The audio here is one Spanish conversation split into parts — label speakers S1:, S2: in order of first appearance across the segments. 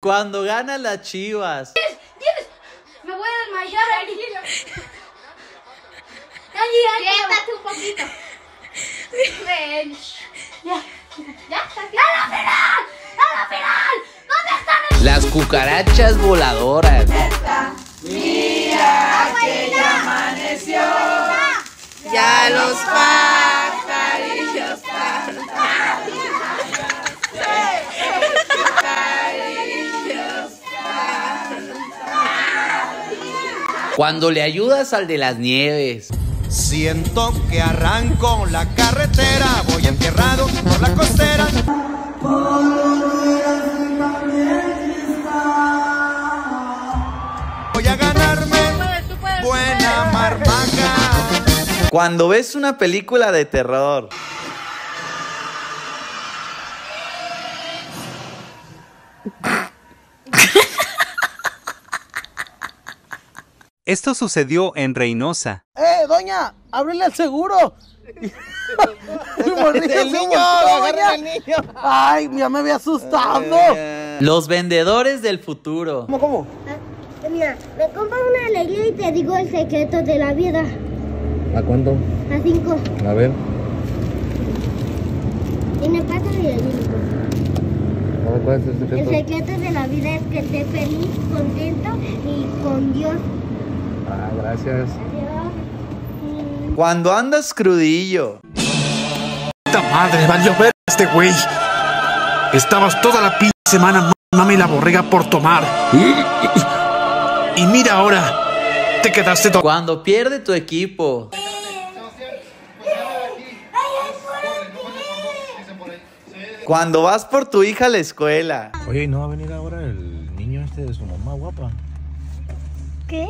S1: Cuando gana las chivas.
S2: Me voy a desmayar. Tranquilo. Siéntate un poquito. Ven. Ya. Ya, tranquilo. ¡A la final! ¡A la final! ¿Dónde están?
S1: Las cucarachas voladoras.
S3: Ya los pajarillos
S1: Cuando le ayudas al de las nieves.
S4: Siento que arranco la carretera, voy enterrado por la costera. Voy a ganarme buena marmaja.
S1: Cuando ves una película de terror.
S5: Esto sucedió en Reynosa.
S6: ¡Eh, doña! ¡Ábrele el seguro! el niño, agarra al niño. Ay, ya me había asustado.
S1: Los vendedores del futuro.
S6: ¿Cómo, cómo?
S2: Mira, me compro una alegría y te digo el secreto de la vida.
S7: ¿A cuánto?
S2: A cinco.
S7: A ver.
S2: Tiene patas y el.
S7: A ver, ¿cuál es el
S2: El
S7: secreto?
S2: secreto de la vida es que estés feliz, contento y con Dios.
S7: Ah, gracias.
S1: Cuando andas crudillo.
S8: ¡Puta madre! Valió ver este güey. Estabas toda la pinche semana mami la borrega por tomar. Y mira ahora. Te quedaste to-
S1: Cuando pierde tu equipo. Cuando vas por tu hija a la escuela.
S7: Oye, ¿y no va a venir ahora el niño este de su mamá guapa?
S2: ¿Qué?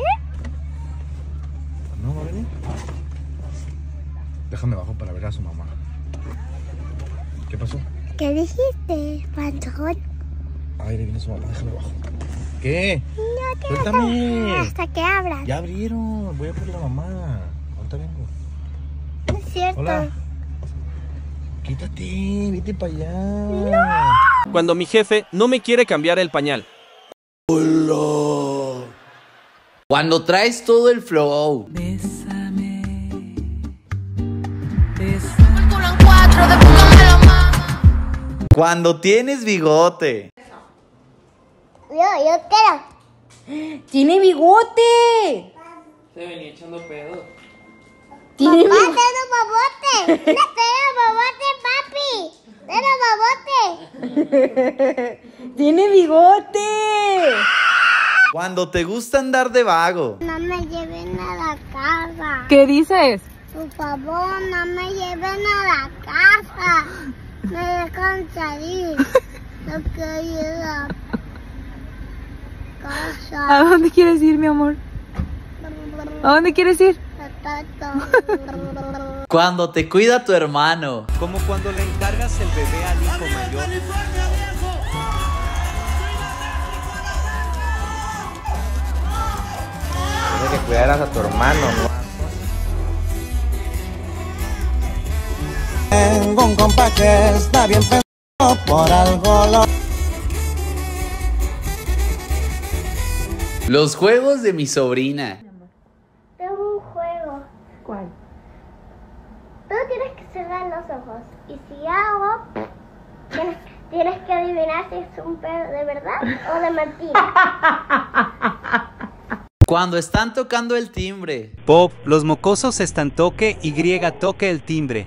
S7: ¿No va a venir? Déjame bajo para ver a su mamá. ¿Qué pasó?
S2: ¿Qué dijiste, panzón?
S7: Ay, ahí viene su mamá, déjame bajo. ¿Qué?
S2: No
S7: Suéltame.
S2: Hasta que abran.
S7: Ya abrieron, voy a por la mamá. Ahorita vengo.
S2: No es cierto.
S7: Hola. Quítate, vete para allá.
S9: Cuando mi jefe no me quiere cambiar el pañal.
S1: Cuando traes todo el flow. Cuando tienes bigote.
S2: Yo, yo quiero.
S3: ¡Tiene bigote!
S9: Se venía echando pedo.
S3: ¡Tiene
S2: Papá,
S3: bigote!
S2: tengo babote. tengo babote, papi. Tengo babote.
S3: ¡Tiene bigote!
S1: Cuando te gusta andar de vago.
S2: No me lleven a la casa.
S3: ¿Qué dices?
S2: Por favor, no me lleven a la casa. Me dejan salir. No quiero ir a la casa.
S3: dónde quieres ir, mi amor? ¿A dónde quieres ir?
S1: Cuando te cuida tu hermano.
S5: Como cuando le encargas el bebé al hijo mayor.
S7: Que cuidaras a tu hermano, ¿no?
S4: Tengo un compa que está bien pensado por algo lo
S1: Los juegos de mi sobrina.
S2: Tengo un juego.
S3: ¿Cuál?
S2: Tú tienes que cerrar los ojos. Y si hago, tienes, tienes que adivinar si es un perro de verdad o de mentira.
S1: Cuando están tocando el timbre.
S5: Pop, los mocosos están toque y griega toque el timbre.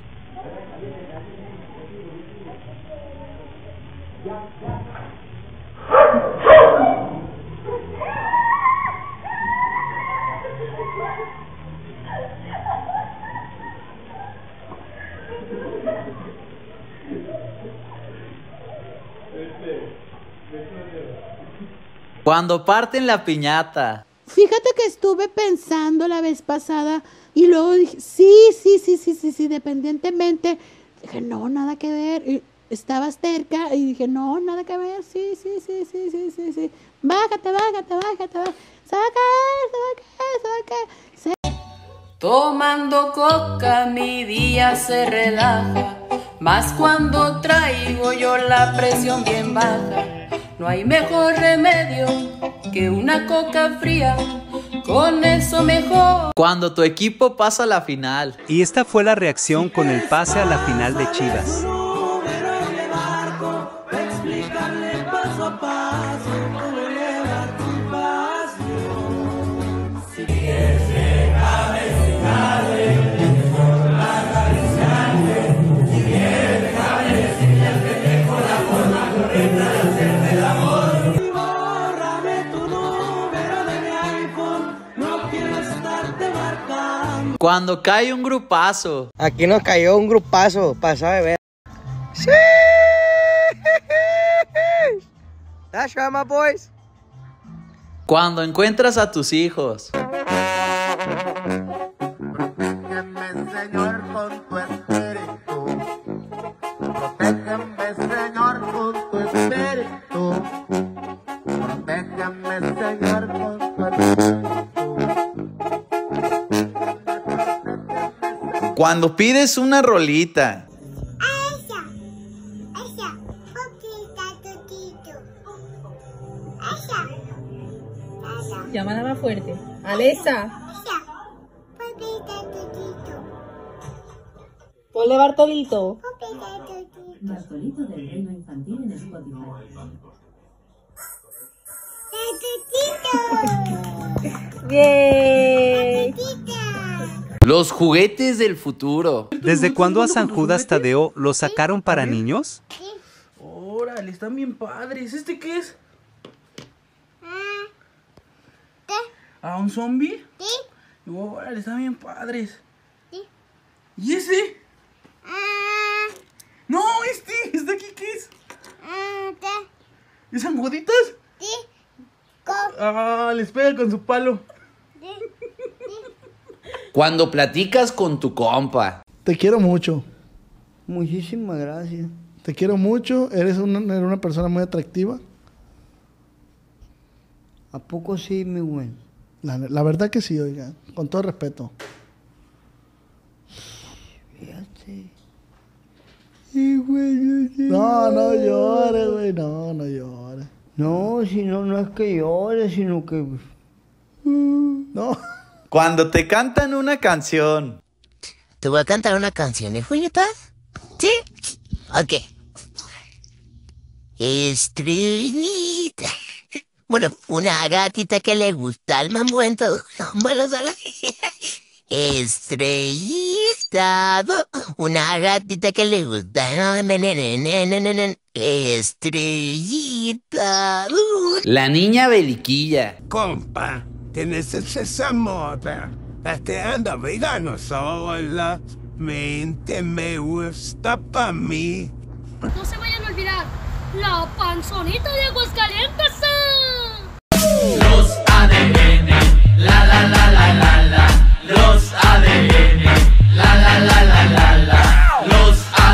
S1: Cuando parten la piñata.
S10: Fíjate que estuve pensando la vez pasada y luego dije, sí, sí, sí, sí, sí, sí, dependientemente. Dije, no, nada que ver. Y estaba cerca y dije, no, nada que ver, sí, sí, sí, sí, sí, sí, sí. Bájate, bájate, bájate, bájate. Se va a caer, se va a caer, se va a caer.
S3: Tomando coca mi día se relaja, más cuando traigo yo la presión bien baja.
S11: No hay mejor remedio que una coca fría. Con eso mejor.
S1: Cuando tu equipo pasa a la final.
S5: Y esta fue la reacción con el pase a la final de Chivas.
S1: Cuando cae un grupazo.
S6: Aquí nos cayó un grupazo, pasado de ver. ¡Sí! That's right, my boys.
S1: Cuando encuentras a tus hijos. Cuando pides una rolita.
S3: Llámala más fuerte. Alesa. Ponle Bartolito.
S12: Bartolito del Reino Infantil en Spotify.
S3: Bien.
S1: Los juguetes del futuro.
S5: ¿Desde cuándo a San Judas Tadeo lo sacaron para niños?
S6: Órale, están bien padres. ¿Este qué es? ¿A un zombie? Sí. Órale, están bien padres.
S2: Sí.
S6: ¿Y ese? No, este, ¿este aquí qué es? ¿Es anguditas?
S2: Sí.
S6: Ah, les pega con su palo.
S1: Cuando platicas con tu compa.
S6: Te quiero mucho.
S13: Muchísimas gracias.
S6: Te quiero mucho. Eres una, eres una persona muy atractiva.
S13: ¿A poco sí, mi güey?
S6: La, la verdad que sí, oiga. Con todo respeto.
S13: Fíjate.
S6: No, no llores, güey. No, no llores.
S13: No, si no, no es que llore, sino que...
S6: No.
S1: Cuando te cantan una canción.
S14: Te voy a cantar una canción, ¿eh, Julieta? ¿Sí? Ok. Estrellita. Bueno, una gatita que le gusta al mambo en todo. Bueno, solo. Estrellita. Una gatita que le gusta. Estrellita.
S1: La niña beliquilla.
S15: Compa, samota. Este anda vegano sola. Mente me gusta pa' mí.
S16: No se vayan a olvidar, la panzonita de Aguascalientes,